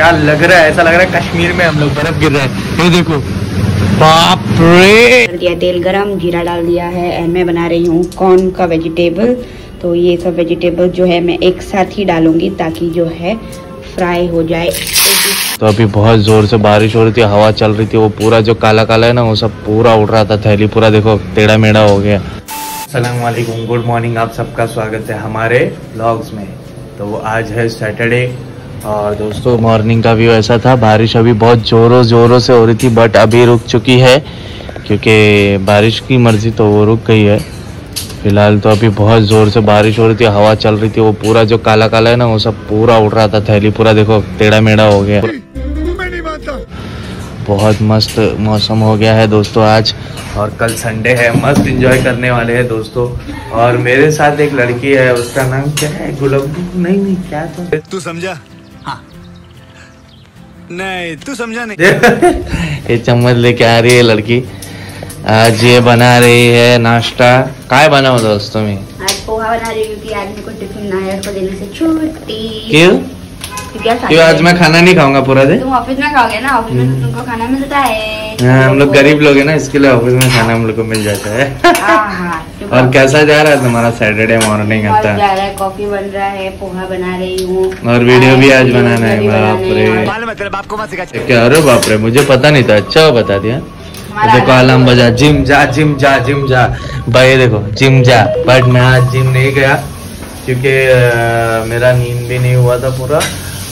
क्या लग रहा है? ऐसा लग रहा है कश्मीर में हम लोग बर्फ़ गिर रहे है। ये देखो। बाप रे! कर दिया तेल गरम जीरा डाल दिया है एंड मैं बना रही हूँ कॉर्न का वेजिटेबल तो ये सब वेजिटेबल जो है मैं एक साथ ही डालूँगी ताकि जो है फ्राई हो जाए। तो अभी बहुत ज़ोर से बारिश हो रही थी हवा चल रही थी वो पूरा जो काला काला है ना वो सब पूरा उड़ रहा था थैली पूरा देखो टेढ़ा मेढ़ा हो गया। सलाम वालेकुम गुड मॉर्निंग आप सबका स्वागत है हमारे ब्लॉग्स में। तो आज है सैटरडे और दोस्तों मॉर्निंग का व्यू ऐसा था। बारिश अभी बहुत जोरों जोरों से हो रही थी बट अभी रुक चुकी है, क्योंकि बारिश की मर्ज़ी तो वो रुक गई है। फ़िलहाल तो अभी बहुत ज़ोर से बारिश हो रही थी, हवा चल रही थी, वो पूरा जो काला काला है ना, वो सब पूरा उड़ रहा था, थैली पूरा देखो टेढ़ा मेढ़ा हो गया। बहुत मस्त मौसम हो गया है दोस्तों आज, और कल संडे है, मस्त एंजॉय करने वाले हैं दोस्तों। और मेरे साथ एक लड़की है, उसका नाम क्या है? गुलाब? नहीं नहीं, क्या तो तू समझा? नहीं तू समझा नहीं। ये चम्मच लेके आ रही है लड़की। आज ये बना रही है नाश्ता। काय बनाओ दोस्तों में आज पोहा बना रही हूँ क्योंकि आज मेरे को टिफ़िन नायर को देने से छुट्टी। क्यों? आज क्यों आज मैं खाना नहीं खाऊँगा पूरा दिन? तुम ऑफ़िस में खाओगे ना? ऑफ़िस में तो तुमको खाना मिलता है। हाँ, हम लोग गरीब लोग हैं ना इसके लिए ऑफ़िस में खाना हम लोग को मिल जाता है। हाँ हाँ। और कैसा जा रहा है तुम्हारा सैटरडे मॉर्निंग आता? जा रहा है कॉफ़ी बन रहा है पोहा बना रही हूँ। और वीडियो भी आज बनाना है भी बाप रे। हैं। मालूम है तेरे बाप को मत सिखा। क्या अरे बाप रे मुझे पता नहीं था अच्छा वो बता दिया। देखो अलार्म बजा जिम जा जिम जा जिम जा। भाई देखो जिम जा बट मैं आज जिम नहीं गया क्योंकि मेरा नींद भी नहीं हुआ था पूरा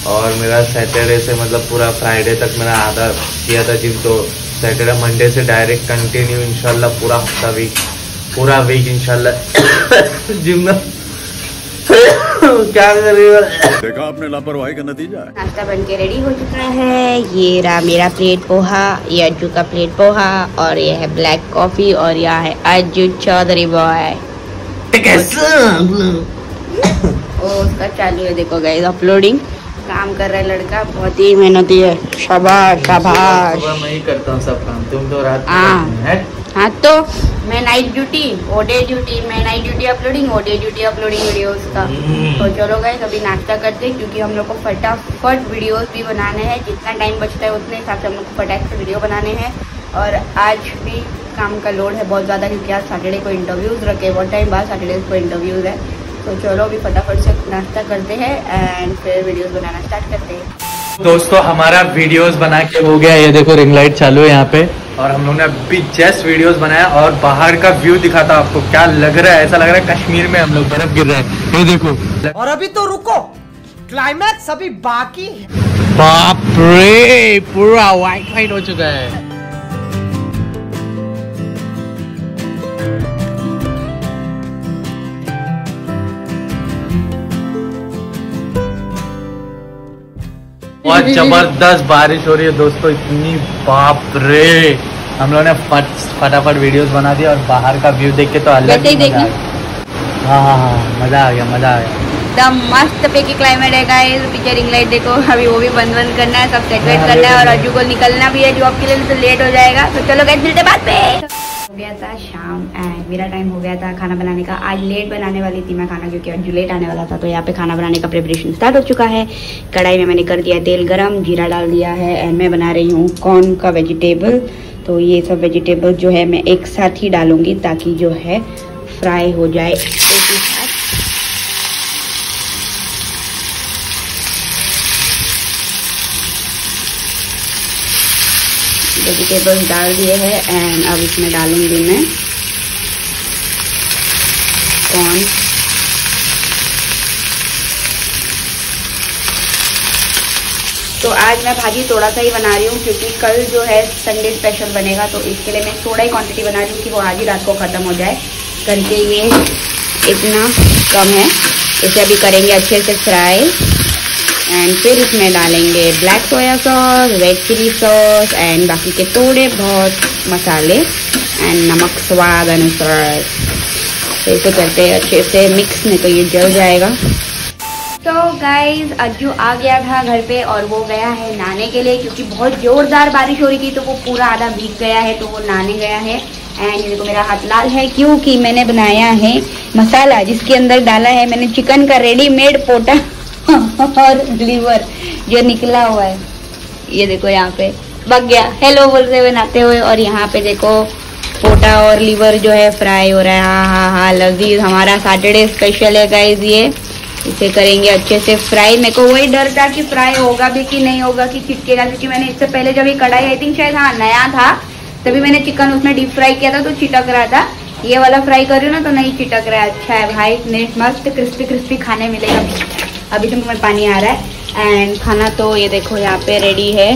और मेरा सैटरडे से मतलब पूरा फ्राइडे तक मेरा आधा किया था जिम तो सैटरडे मंडे से डायरेक्ट कंटिन्यू इंशाल्लाह पूरा हफ़्ता वीक पूरा वीक इंशाल्लाह। जिम में क्या कर रही हो? देखा आपने लापरवाही का नतीजा है। नाश्ता बन के रेडी हो चुका है। ये रहा मेरा प्लेट पोहा ये अज्जू का प्लेट पोहा और ये है ब्लैक कॉफ़ी और यह है अज्जू चौधरी बॉय उसका चालू है देखो गाइस अपलोडिंग काम कर रहा है लड़का बहुत ही मेहनती है। शाबाश शाबाश। मैं ही करता हूँ सब काम। तुम तो रात हैं? हाँ तो मैं नाइट ड्यूटी वो डे ड्यूटी मैं नाइट ड्यूटी अपलोडिंग वो डे ड्यूटी अपलोडिंग वीडियोस का। हम्म। तो चलो गए अभी नाश्ता करते हैं क्योंकि हम लोग को फटाफट वीडियोस भी बनाने हैं। जितना टाइम बचता है उतने हिसाब से हम लोग को फटाक से वीडियो बनाने हैं। और आज भी काम का लोड है बहुत ज़्यादा क्योंकि आज सैटरडे को इंटरव्यूज़ रखे बहुत टाइम बाद सैटरडे को इंटरव्यूज़ है। तो चलो अभी फटाफट से नाश्ता करते हैं एंड फिर वीडियोज़ बनाना स्टार्ट करते हैं। दोस्तों हमारा वीडियोस बना के हो गया। ये देखो रिंग लाइट चालू है यहाँ पे। और हम लोग ने अभी जस्ट वीडियोस बनाया और बाहर का व्यू दिखाता आपको। क्या लग रहा है? ऐसा लग रहा है कश्मीर में हम लोग बर्फ़ गिर रहे हैं। ये देखो। और अभी तो रुको। क्लाइमैक्स अभी बाकी है। बाप रे पूरा वाइट वाइट हो चुका है। बहुत ज़बरदस्त बारिश हो रही है दोस्तों इतनी बाप रे। हम लोगों ने फट फटाफट वीडियोस बना दिया और बाहर का व्यू देख के तो अलग ही मज़ा। हाँ हाँ हाँ मज़ा आ गया मज़ा आ गया एकदम मस्त पे की क्लाइमेट है गाइस पीछे रिंग लाइट देखो अभी वो भी बंद बंद करना है सब सेट वेट हाँ, करना है और। अज्जू को निकलना भी है जॉब के लिए तो लेट हो जाएगा। तो चलो गाइस मिलते हैं बाद पे हो गया था शाम एंड मेरा टाइम हो गया था खाना बनाने का। आज लेट बनाने वाली थी मैं खाना, क्योंकि आज लेट आने वाला था तो यहाँ पे खाना बनाने का प्रिपरेशन स्टार्ट हो चुका है। कढ़ाई में मैंने कर दिया तेल गरम, जीरा डाल दिया है एंड मैं बना रही हूँ कॉर्न का वेजिटेबल तो ये सब वेजिटेबल जो है, मैं एक साथ ही डालूँगी ताकि जो है फ्राई हो जाए। एक ही साथ वेजिटेबल्स डाल दिए हैं एंड अब इसमें डालूँगी मैं कॉर्न तो आज मैं भाजी थोड़ा सा ही बना रही हूँ, क्योंकि कल जो है संडे स्पेशल बनेगा तो इसके लिए मैं थोड़ा ही क्वांटिटी बना रही हूँ कि वो आज ही रात को ख़त्म हो जाए। करके ये इतना कम है, इसे अभी करेंगे अच्छे से फ्राई एंड फिर इसमें डालेंगे black soya sauce red chilli sauce and बाकी के थोड़े बहुत मसाले एंड नमक स्वाद अनुसार। तो इसे करते हैं, अच्छे से मिक्स में तो ये जल जाएगा। तो गाइज़ अज्जू आ गया था घर पे और वो गया है नहाने के लिए क्योंकि बहुत जोरदार बारिश हो रही थी तो वो पूरा आधा भीग गया है तो वो नहाने गया है। एंड देखो मेरा हाथ लाल है क्योंकि मैंने बनाया है मसाला जिसके अंदर डाला है मैंने चिकन का रेडीमेड पोटा। और लीवर जो निकला हुआ है। ये देखो यहाँ पे, बग गया। हेलो बोलते हुए नहाते हुए, और यहाँ पे देखो, पोटा और लीवर जो है फ्राई हो रहा है। हाँ हाँ हाँ लजीज, हमारा सैटरडे स्पेशल है गाइज़ ये। इसे करेंगे अच्छे से फ्राई मेरे को वही डर था कि फ्राई होगा भी कि नहीं होगा, कि चिटकेगा क्योंकि मैंने इससे पहले जब ये कढ़ाई आई थिंक शायद हाँ नया था, तभी मैंने चिकन उसमें डीप फ्राई किया था तो चिटक रहा था। ये वाला फ्राई कर रही हूँ ना तो नहीं चिटक रहा है। अच्छा है भाई इतने मस्त क्रिस्पी क्रिस्पी खाने मिलेगा। अभी तो मुझे पानी आ रहा है। एंड खाना तो ये देखो यहाँ पे रेडी है।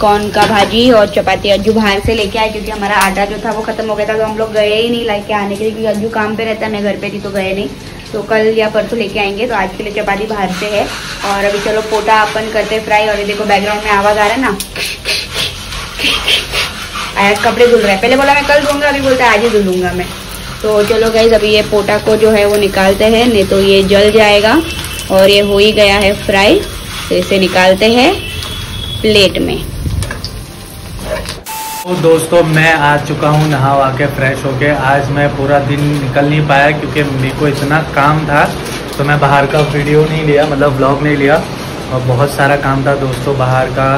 कॉर्न का भाजी और चपाती अज्जू बाहर से लेके आए क्योंकि हमारा आटा जो था वो खत्म हो गया था तो हम लोग गए ही नहीं लेके आने के लिए क्योंकि अज्जू काम पे रहता है, मैं घर पे थी तो गए नहीं। तो कल या परसों लेके आएँगे तो आज के लिए चपाती बाहर से है। और अभी चलो पोटा अपन करते फ्राई और ये देखो बैकग्राउंड में आवाज़ आ रहा है ना। आज कपड़े धुल रहे हैं। पहले बोला मैं कल धूँगा अभी बोलता है आज ही धुलूँगा मैं। तो चलो गाइज़ अभी ये पोटा को जो है वो निकालते हैं, नहीं तो ये जल जाएगा। और ये हो ही गया है फ्राई। तो इसे निकालते हैं प्लेट में। तो दोस्तों, मैं आ चुका हूँ नहा वहा के फ्रेश होके। आज मैं पूरा दिन निकल नहीं पाया क्योंकि मेरे को इतना काम था तो मैं बाहर का वीडियो नहीं लिया मतलब व्लॉग नहीं लिया। और बहुत सारा काम था दोस्तों बाहर का,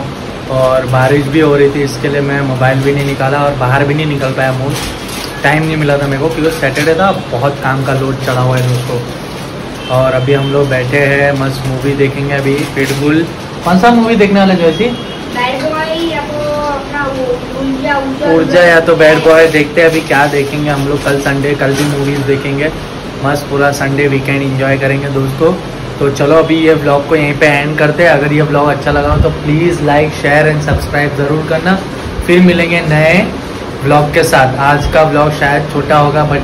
और बारिश भी हो रही थी, इसके लिए मैं मोबाइल भी नहीं निकाला और बाहर भी नहीं निकल पाया। मूड टाइम नहीं मिला था मेरे को, क्योंकि सैटरडे था, बहुत काम का लोड चढ़ा हुआ है दोस्तों। और अभी हम लोग बैठे हैं मस्त मूवी देखेंगे अभी पिटबुल कौन सा मूवी देखने वाले जो थी ऊर्जा या तो बैड बॉय देखते हैं अभी क्या देखेंगे हम लोग। कल संडे कल भी मूवीज़ देखेंगे। मस्त पूरा संडे वीकेंड एंजॉय करेंगे दोस्तों। तो चलो अभी ये ब्लॉग को यहीं पे एंड करते हैं। अगर ये ब्लॉग अच्छा लगा हो तो please like share and subscribe ज़रूर करना। फिर मिलेंगे नए ब्लॉग के साथ। आज का ब्लॉग शायद छोटा होगा बट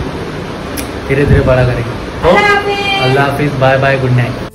धीरे धीरे बड़ा करेंगे। तो अल्लाह हाफिज़ बाय बाय गुड नाइट